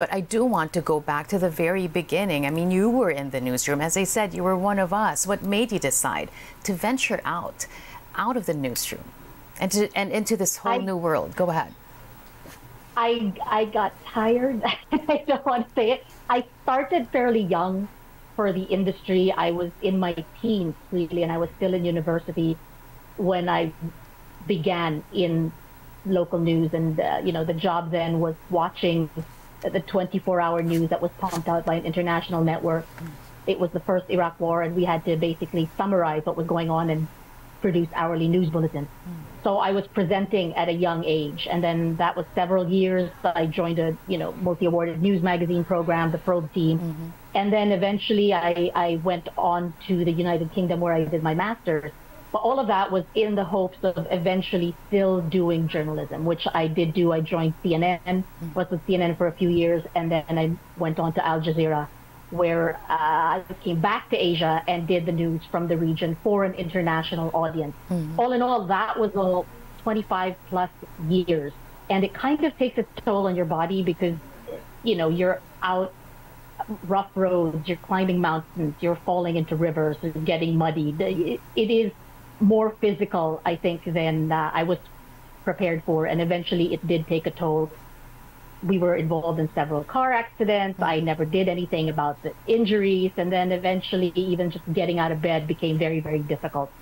But I do want to go back to the very beginning. I mean, you were in the newsroom. As I said, you were one of us. What made you decide to venture out, out of the newsroom and, to, and into this whole I, new world? Go ahead. I, I got tired. I don't want to say it. I started fairly young for the industry. I was in my teens, really, and I was still in university when I began in local news. And, uh, you know, the job then was watching the 24-hour news that was pumped out by an international network. It was the first Iraq war, and we had to basically summarize what was going on and produce hourly news bulletins. So I was presenting at a young age, and then that was several years. I joined a you know multi-awarded news magazine program, the Probe team, mm-hmm. and then eventually I, I went on to the United Kingdom where I did my master's. But all of that was in the hopes of eventually still doing journalism, which I did do. I joined CNN, mm. was with CNN for a few years, and then I went on to Al Jazeera, where uh, I came back to Asia and did the news from the region for an international audience. Mm-hmm. All in all, that was all 25 plus years. And it kind of takes its toll on your body because, you know, you're out rough roads, you're climbing mountains, you're falling into rivers, and getting muddied. it is more physical, I think, than uh, I was prepared for. And eventually it did take a toll. We were involved in several car accidents. I never did anything about the injuries. And then eventually, even just getting out of bed became very, very difficult.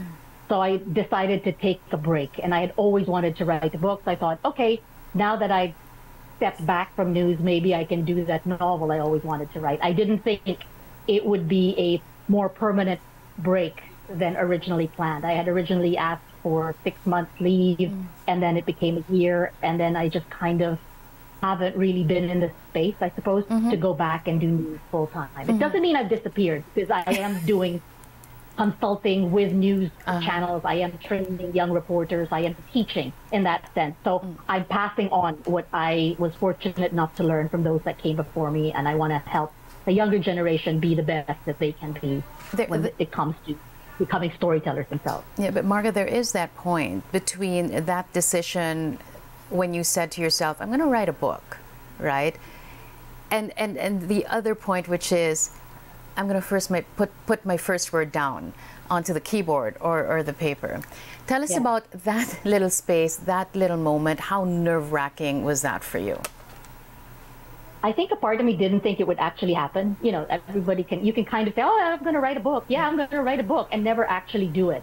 So I decided to take a break. And I had always wanted to write the books. I thought, okay, now that I've stepped back from news, maybe I can do that novel I always wanted to write. I didn't think it would be a more permanent break than originally planned. I had originally asked for six months leave, mm. and then it became a year, and then I just kind of haven't really been in the space, I suppose, mm-hmm. to go back and do news full time. Mm-hmm. It doesn't mean I've disappeared because I am doing consulting with news uh-huh. channels. I am training young reporters. I am teaching in that sense. So mm. I'm passing on what I was fortunate enough to learn from those that came before me, and I want to help the younger generation be the best that they can be when the, it comes to becoming storytellers themselves. Yeah, but Marga, there is that point between that decision when you said to yourself, I'm going to write a book, right? And, and, and the other point, which is, I'm going to first my, put, put my first word down onto the keyboard or, or the paper. Tell us yeah. about that little space, that little moment. How nerve wracking was that for you? I think a part of me didn't think it would actually happen. You know, everybody can, you can kind of say, oh, I'm going to write a book. Yeah, I'm going to write a book and never actually do it.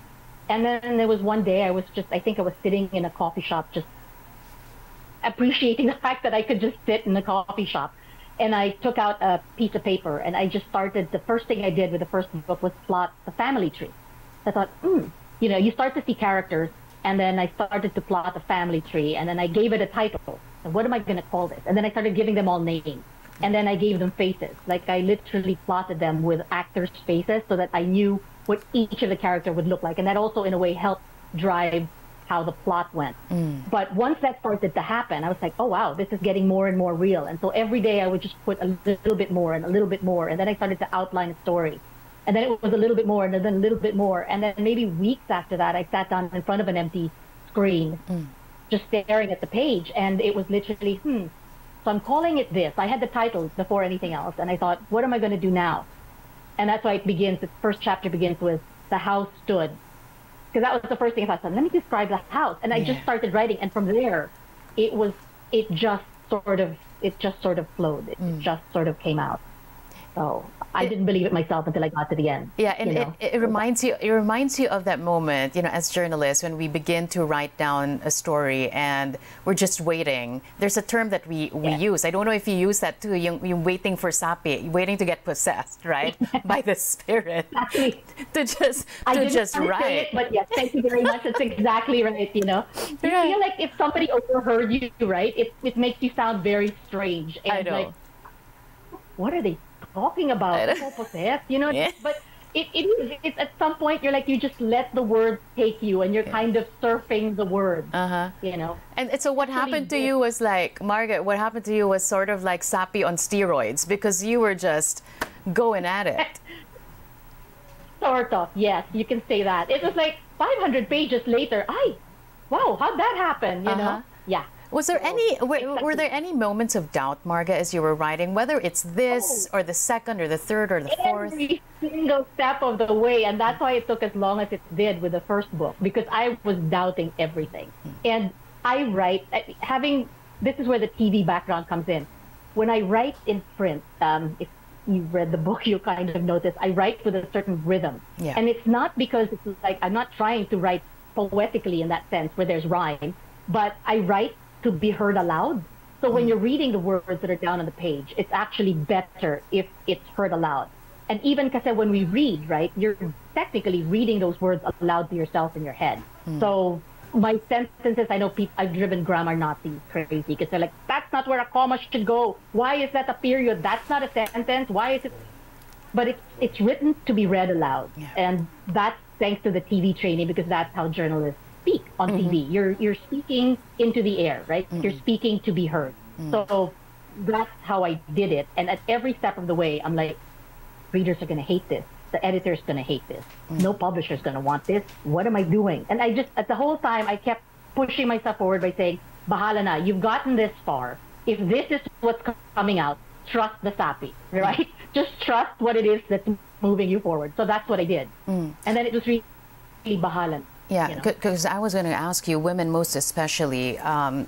And then there was one day I was just, I think I was sitting in a coffee shop just appreciating the fact that I could just sit in a coffee shop. And I took out a piece of paper and I just started, the first thing I did with the first book was plot the family tree. I thought, hmm, you know, you start to see characters and then I started to plot the family tree and then I gave it a title what am I going to call this? And then I started giving them all names. And then I gave them faces. Like I literally plotted them with actors' faces so that I knew what each of the character would look like. And that also, in a way, helped drive how the plot went. Mm. But once that started to happen, I was like, oh, wow, this is getting more and more real. And so every day I would just put a little bit more and a little bit more. And then I started to outline a story. And then it was a little bit more and then a little bit more. And then maybe weeks after that, I sat down in front of an empty screen. Mm just staring at the page, and it was literally, hmm. So I'm calling it this. I had the title before anything else, and I thought, what am I going to do now? And that's why it begins. The first chapter begins with the house stood, because that was the first thing I thought. So let me describe the house, and I yeah. just started writing, and from there, it was it just sort of it just sort of flowed. It mm. just sort of came out. So I didn't believe it myself until I got to the end. Yeah, and you know? it, it, reminds you it reminds you of that moment, you know, as journalists when we begin to write down a story and we're just waiting. There's a term that we, we yeah. use. I don't know if you use that too. You, you're waiting for sapi, waiting to get possessed, right, by the spirit exactly. to just to just write. It, but yes, thank you very much. It's exactly right. You know, you yeah. feel like if somebody overheard you, right, it it makes you sound very strange and I know. like, what are they talking about? possessed, you know? Yeah. But it, it is, it's at some point you're like, you just let the word take you and you're kind of surfing the word, uh-huh. you know? And so what happened to you was like, Margaret, what happened to you was sort of like sapi on steroids because you were just going at it. sort of, yes, you can say that. It was like 500 pages later, I, wow, how'd that happen, you uh-huh. know? Yeah. Was there any were, were, there any moments of doubt, Marga, as you were writing, whether it's this oh, or the second or the third or the fourth? Every single step of the way, and that's why it took as long as it did with the first book because I was doubting everything. Hmm. And I write having this is where the TV background comes in. When I write in print, um, if you've read the book, you kind of notice I write with a certain rhythm, yeah. and it's not because it's like I'm not trying to write poetically in that sense where there's rhyme, but I write to be heard aloud. So when mm. you're reading the words that are down on the page, it's actually better if it's heard aloud. And even because when we read, right, you're technically reading those words aloud to yourself in your head. Mm. So my sentences, I know people, I've driven grammar Nazis crazy because they're like, that's not where a comma should go. Why is that a period? That's not a sentence. Why is it? But it's, it's written to be read aloud. Yeah. And that's thanks to the TV training because that's how journalists speak on mm-hmm. TV. You're you're speaking into the air, right? Mm-hmm. You're speaking to be heard. Mm-hmm. So that's how I did it. And at every step of the way, I'm like, readers are going to hate this. The editor's going to hate this. Mm. No publisher's going to want this. What am I doing? And I just, at the whole time, I kept pushing myself forward by saying, Bahala na, you've gotten this far. If this is what's coming out, trust the sapi, mm. right? Just trust what it is that's moving you forward. So that's what I did. Mm. And then it was really, really bahala na. Yeah, because you know? I was going to ask you, women most especially, um,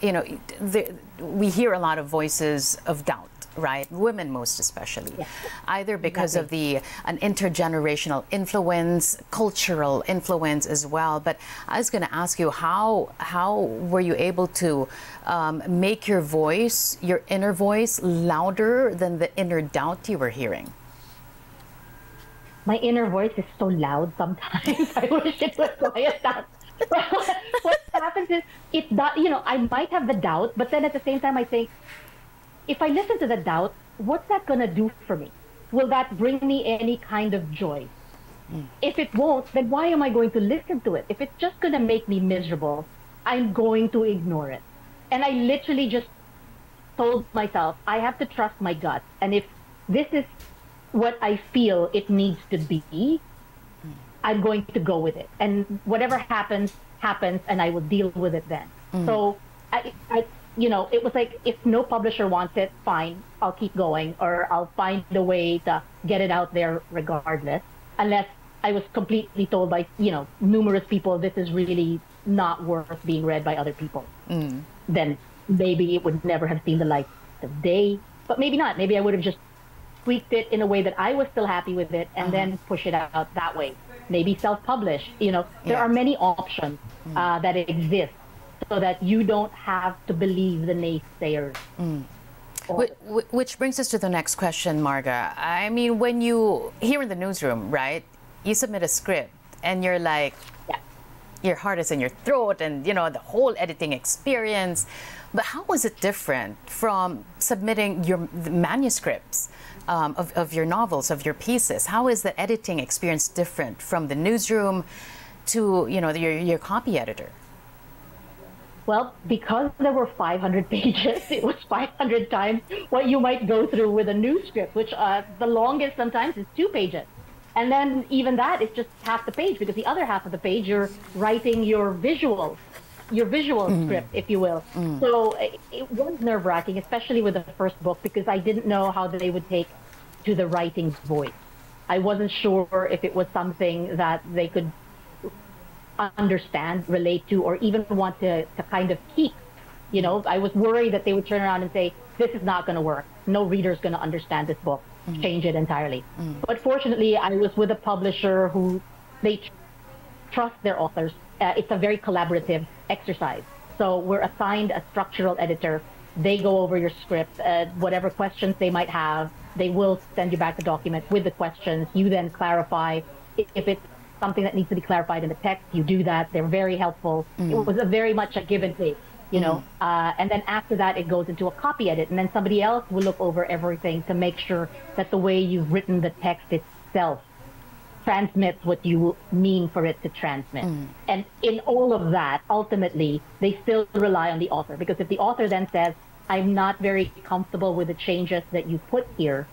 you know, the, we hear a lot of voices of doubt right? Women most especially, yeah. either because exactly. of the an intergenerational influence, cultural influence as well. But I was going to ask you how how were you able to um, make your voice, your inner voice, louder than the inner doubt you were hearing? My inner voice is so loud sometimes. I wish it was quiet down. what happens is it you know I might have the doubt, but then at the same time I think if I listen to the doubt, what's that gonna do for me? Will that bring me any kind of joy? Mm. If it won't, then why am I going to listen to it? If it's just gonna make me miserable, I'm going to ignore it. And I literally just told myself I have to trust my gut. And if this is what I feel it needs to be, I'm going to go with it. And whatever happens, happens, and I will deal with it then. Mm. So, I, I, you know, it was like if no publisher wants it, fine, I'll keep going, or I'll find a way to get it out there regardless. Unless I was completely told by, you know, numerous people this is really not worth being read by other people. Mm. Then maybe it would never have seen the light of day. But maybe not. Maybe I would have just tweaked it in a way that I was still happy with it and uh-huh. then push it out that way. Maybe self-publish. You know, there yeah. are many options mm. uh, that exist so that you don't have to believe the naysayers. Mm. Which brings us to the next question, Marga. I mean, when you here in the newsroom, right? You submit a script and you're like, yeah. your heart is in your throat, and you know the whole editing experience. But how was it different from submitting your manuscripts um, of, of your novels, of your pieces? How is the editing experience different from the newsroom to you know your, your copy editor? Well, because there were 500 pages, it was 500 times what you might go through with a new script, which uh, the longest sometimes is two pages. And then even that is just half the page because the other half of the page you're writing your visuals your visual mm. script, if you will. Mm. So it, it was nerve wracking, especially with the first book, because I didn't know how they would take to the writing voice. I wasn't sure if it was something that they could understand, relate to, or even want to, to kind of keep. You know, I was worried that they would turn around and say, this is not going to work. No reader is going to understand this book. Mm. Change it entirely. Mm. But fortunately, I was with a publisher who they trust their authors. Uh, it's a very collaborative exercise. So we're assigned a structural editor. They go over your script, uh, whatever questions they might have. They will send you back the document with the questions. You then clarify if it's something that needs to be clarified in the text. You do that. They're very helpful. Mm. It was a very much a give and take, you know. Mm. Uh, and then after that, it goes into a copy edit, and then somebody else will look over everything to make sure that the way you've written the text itself transmits what you mean for it to transmit. Mm. And in all of that, ultimately, they still rely on the author because if the author then says, I'm not very comfortable with the changes that you put here,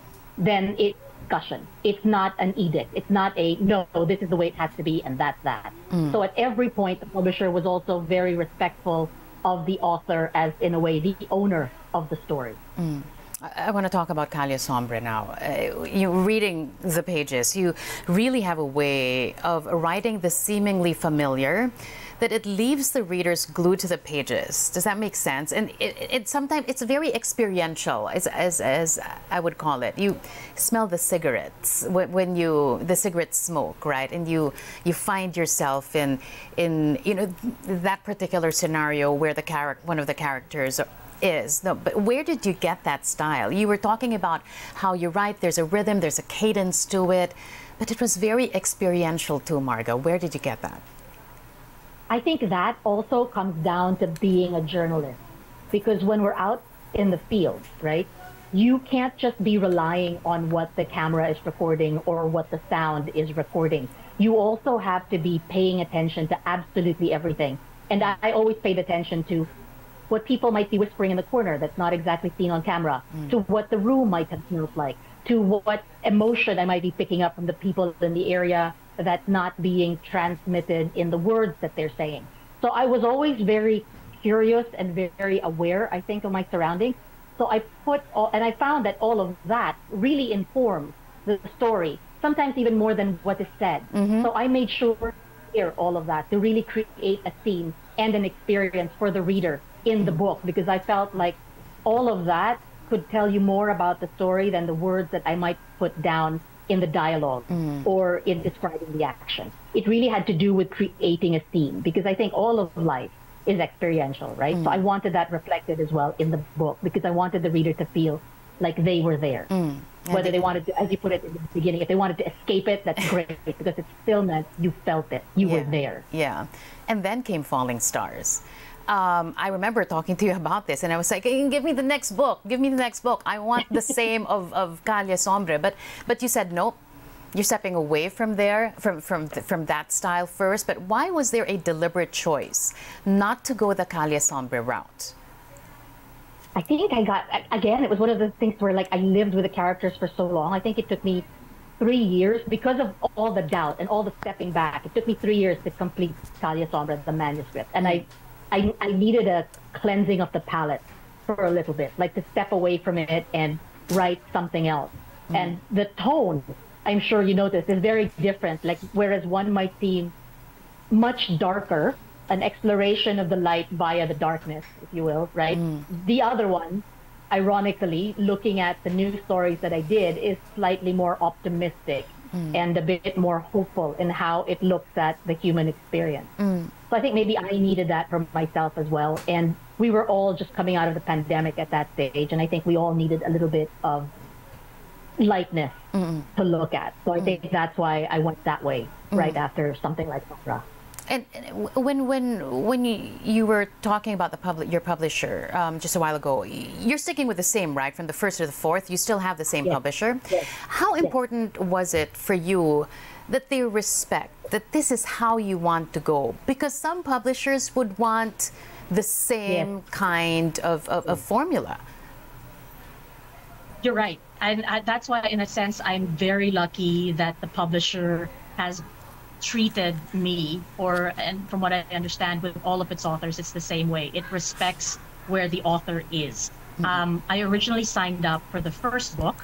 then it's discussion. It's not an edict. It's not a no, this is the way it has to be and that's that. Mm. So at every point, the publisher was also very respectful of the author as, in a way, the owner of the story. Mm. I want to talk about Calle Sombra now. Uh, you reading the pages, you really have a way of writing the seemingly familiar that it leaves the readers glued to the pages. Does that make sense? And it, it sometimes it's very experiential, as, as, as I would call it. You smell the cigarettes when, when you the cigarette smoke, right? And you you find yourself in in you know that particular scenario where the character one of the characters is. No, but where did you get that style? You were talking about how you write, there's a rhythm, there's a cadence to it, but it was very experiential too, Marga. Where did you get that? I think that also comes down to being a journalist. Because when we're out in the field, right, you can't just be relying on what the camera is recording or what the sound is recording. You also have to be paying attention to absolutely everything. And I always paid attention to what people might be whispering in the corner that's not exactly seen on camera, mm. to what the room might have smelled like, to what emotion I might be picking up from the people in the area that's not being transmitted in the words that they're saying. So I was always very curious and very aware, I think, of my surroundings. So I put all, and I found that all of that really informs the story, sometimes even more than what is said. Mm-hmm. So I made sure to hear all of that to really create a scene and an experience for the reader in the book because I felt like all of that could tell you more about the story than the words that I might put down in the dialogue mm. or in describing the action. It really had to do with creating a scene because I think all of life is experiential, right? Mm. So I wanted that reflected as well in the book because I wanted the reader to feel like they were there. Mm. Whether they wanted to, as you put it in the beginning, if they wanted to escape it, that's great because it still meant you felt it. You yeah. were there. Yeah. And then came Falling Stars. Um, I remember talking to you about this, and I was like, "Give me the next book. Give me the next book. I want the same of of Calle Sombra." But but you said nope. You're stepping away from there, from from from that style first. But why was there a deliberate choice not to go the Calle Sombra route? I think I got again. It was one of the things where like I lived with the characters for so long. I think it took me three years because of all the doubt and all the stepping back. It took me three years to complete Calle Sombra, the manuscript, and I I, I needed a cleansing of the palate for a little bit, like to step away from it and write something else. Mm. And the tone, I'm sure you noticed, is very different. Like whereas one might seem much darker, an exploration of the light via the darkness, if you will, right? Mm. The other one, ironically, looking at the new stories that I did, is slightly more optimistic mm. and a bit more hopeful in how it looks at the human experience. Mm. So I think maybe I needed that for myself as well. And we were all just coming out of the pandemic at that stage. And I think we all needed a little bit of lightness mm to look at. So I think that's why I went that way right mm after something like Opera. And when when when you, you were talking about the public your publisher um, just a while ago, you're sticking with the same, right? From the first to the fourth, you still have the same yes. publisher. Yes. How yes. important was it for you that they respect that this is how you want to go? Because some publishers would want the same kind of, of, of formula. You're right, and uh, that's why, in a sense, I'm very lucky that the publisher has treated me, or and from what I understand, with all of its authors, it's the same way. It respects where the author is. Mm-hmm. Um, I originally signed up for the first book,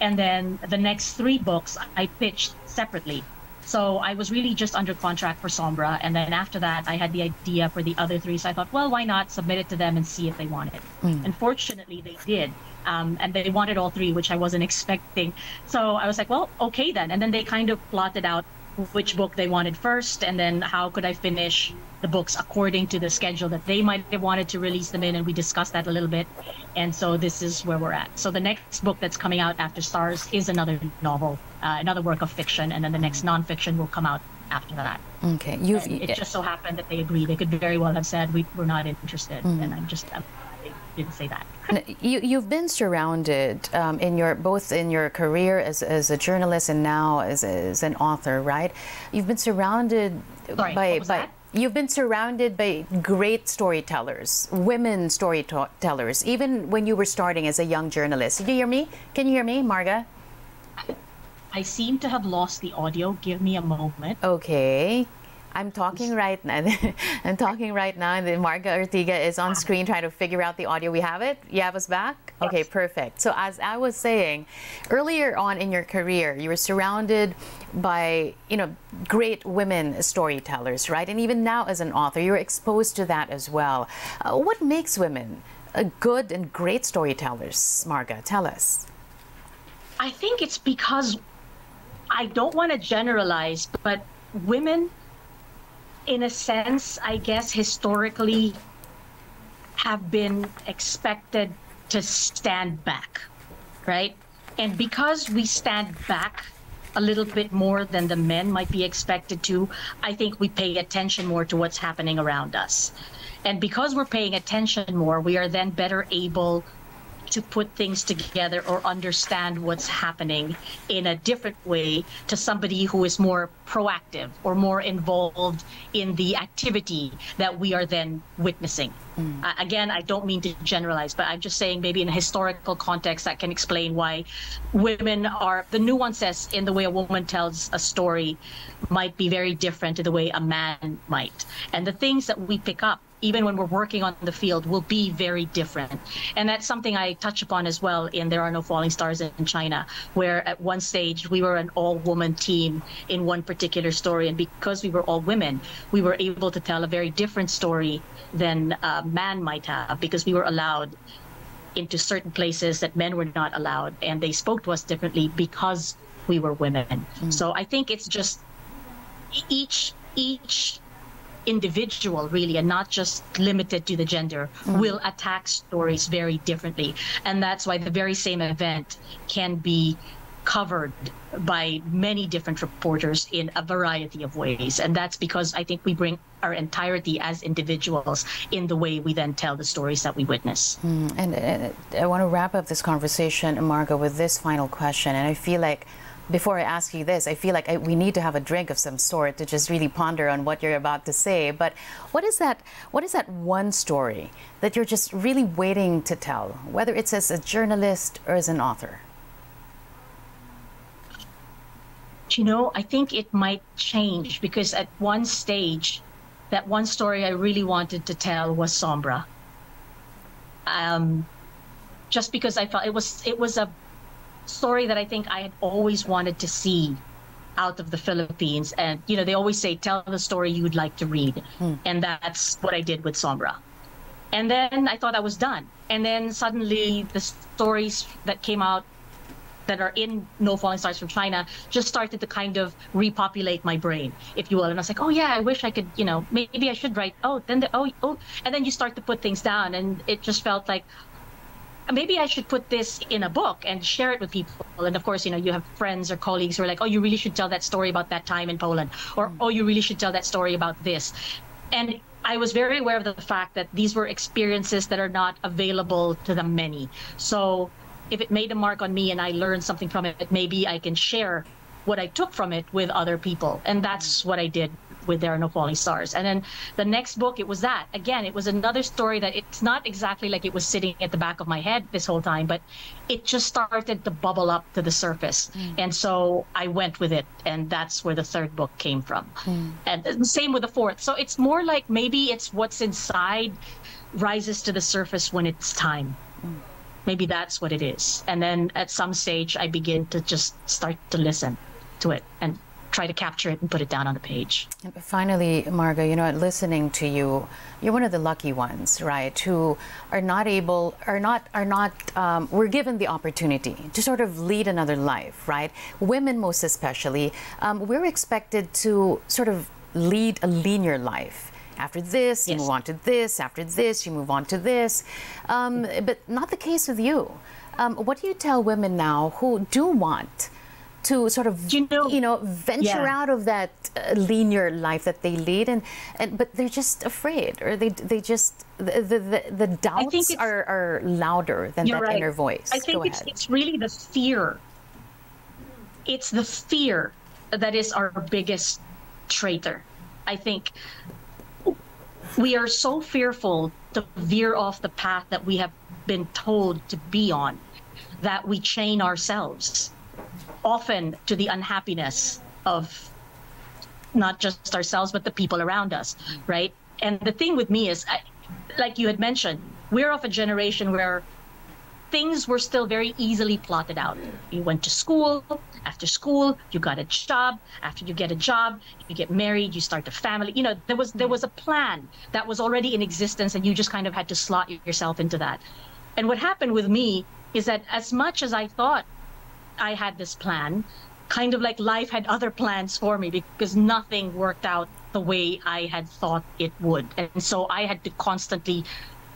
and then the next three books I pitched separately. So I was really just under contract for Sombra, and then after that, I had the idea for the other three. So I thought, well, why not submit it to them and see if they want it? Mm. And fortunately, they did. Um, and they wanted all three, which I wasn't expecting. So I was like, well, okay then. And then they kind of plotted out which book they wanted first, and then how could I finish the books according to the schedule that they might have wanted to release them in. And we discussed that a little bit. And so this is where we're at. So the next book that's coming out after Stars is another novel, uh, another work of fiction, and then the next nonfiction will come out after that. Okay, you've. And it just so happened that they agreed. They could very well have said we, we're not interested, mm. and I'm just. I'm, didn't say that. you, you've been surrounded um, in your both in your career as, as a journalist and now as, as an author, right? You've been surrounded Sorry, by by. That? You've been surrounded by great storytellers, women storytellers, even when you were starting as a young journalist. Did you hear me? Can you hear me, Marga? I seem to have lost the audio. Give me a moment. Okay. I'm talking right now. I'm talking right now, and then Marga Ortiga is on screen trying to figure out the audio. We have it. You have us back. Okay, perfect. So as I was saying, earlier on in your career, you were surrounded by you know great women storytellers, right? And even now as an author, you're exposed to that as well. Uh, what makes women a good and great storytellers, Marga? Tell us. I think it's because I don't want to generalize, but women, in a sense, I guess historically, have been expected to stand back, right? And because we stand back a little bit more than the men might be expected to, I think we pay attention more to what's happening around us. And because we're paying attention more, we are then better able to put things together or understand what's happening in a different way to somebody who is more proactive or more involved in the activity that we are then witnessing. Mm. Uh, again, I don't mean to generalize, but I'm just saying maybe in a historical context that can explain why women are the nuances in the way a woman tells a story might be very different to the way a man might. And the things that we pick up even when we're working on the field, will be very different. And that's something I touch upon as well in There Are No Falling Stars in China, where at one stage we were an all woman team in one particular story. And because we were all women, we were able to tell a very different story than a man might have because we were allowed into certain places that men were not allowed. And they spoke to us differently because we were women. Mm. So I think it's just each each individual really and not just limited to the gender mm-hmm. will attack stories very differently. And that's why the very same event can be covered by many different reporters in a variety of ways. And that's because i think we bring our entirety as individuals in the way we then tell the stories that we witness. Mm, and, and i want to wrap up this conversation marga with this final question. And i feel like before I ask you this, I feel like I, we need to have a drink of some sort to just really ponder on what you're about to say. But what is that? What is that one story that you're just really waiting to tell, whether it's as a journalist or as an author? You know, I think it might change because at one stage, that one story I really wanted to tell was Sombra. Um, just because I felt it was it was a story that I think I had always wanted to see out of the Philippines. And, you know, they always say, tell the story you would like to read. Hmm. And that's what I did with Sombra. And then I thought I was done. And then suddenly the stories that came out that are in No Falling Stars from China just started to kind of repopulate my brain, if you will. And I was like, oh yeah, I wish I could, you know, maybe I should write. Oh, then the, oh oh, and then you start to put things down, and it just felt like, maybe I should put this in a book and share it with people. And of course, you know, you have friends or colleagues who are like, oh, you really should tell that story about that time in Poland, or mm. oh, you really should tell that story about this. And I was very aware of the fact that these were experiences that are not available to the many. So if it made a mark on me and I learned something from it, maybe I can share what I took from it with other people. And that's mm. what I did with There Are No Falling Stars. And then the next book, it was that. Again, it was another story that it's not exactly like it was sitting at the back of my head this whole time, but it just started to bubble up to the surface. Mm. And so I went with it. And that's where the third book came from. Mm. And the same with the fourth. So it's more like maybe it's what's inside rises to the surface when it's time. Mm. Maybe that's what it is. And then at some stage, I begin to just start to listen to it and try to capture it and put it down on a page. Finally, Marga, you know, listening to you, you're one of the lucky ones, right? Who are not able, are not, are not, um, we're given the opportunity to sort of lead another life, right? Women, most especially, um, we're expected to sort of lead a linear life. After this, you yes. move on to this. After this, you move on to this. Um, but not the case with you. Um, what do you tell women now who do want to sort of you know, you know venture yeah. out of that uh, linear life that they lead and, and but they're just afraid or they they just the the, the doubts are, are louder than that right. inner voice. I think it's, it's really the fear. It's the fear that is our biggest traitor. I think we are so fearful to veer off the path that we have been told to be on that we chain ourselves often to the unhappiness of not just ourselves, but the people around us, right? And the thing with me is, I, like you had mentioned, we're of a generation where things were still very easily plotted out. You went to school, after school, you got a job, after you get a job, you get married, you start a family. You know, there was there was a plan that was already in existence and you just kind of had to slot yourself into that. And what happened with me is that as much as I thought I had this plan, kind of like life had other plans for me because nothing worked out the way I had thought it would. And so I had to constantly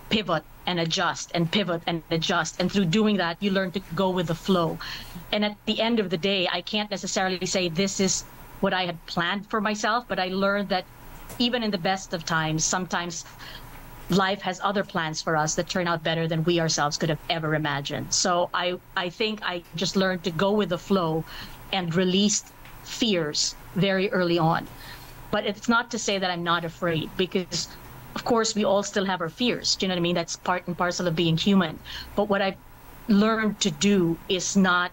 pivot and adjust and pivot and adjust. And through doing that, you learn to go with the flow. And at the end of the day, I can't necessarily say this is what I had planned for myself, but I learned that even in the best of times, sometimes life has other plans for us that turn out better than we ourselves could have ever imagined. So I, I think I just learned to go with the flow and released fears very early on. But it's not to say that I'm not afraid because of course we all still have our fears. Do you know what I mean? That's part and parcel of being human. But what I've learned to do is not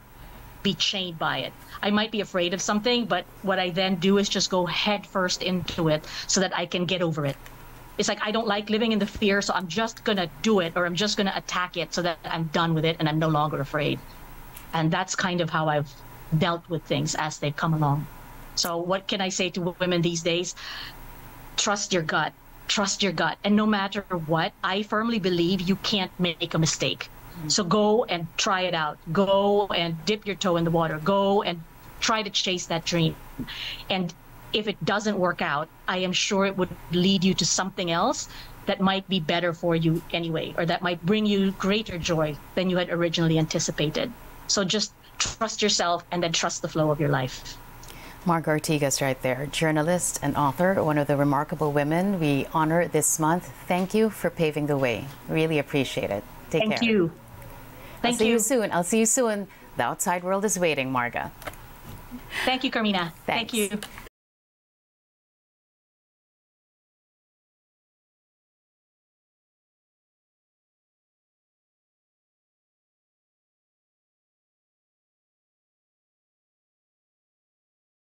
be chained by it. I might be afraid of something, but what I then do is just go head first into it so that I can get over it. It's like I don't like living in the fear, so I'm just gonna do it or I'm just gonna attack it so that I'm done with it and I'm no longer afraid. And that's kind of how I've dealt with things as they've come along. So what can I say to women these days? Trust your gut. Trust your gut. And no matter what, I firmly believe you can't make a mistake. Mm-hmm. So go and try it out. Go and dip your toe in the water. Go and try to chase that dream. And if it doesn't work out, I am sure it would lead you to something else that might be better for you anyway, or that might bring you greater joy than you had originally anticipated. So just trust yourself and then trust the flow of your life. Marga Ortigas right there, journalist and author, one of the remarkable women we honor this month. Thank you for paving the way. Really appreciate it. Take Thank care. Thank you. Thank I'll see you. you soon. I'll see you soon. The outside world is waiting, Marga. Thank you, Karmina. Thank you.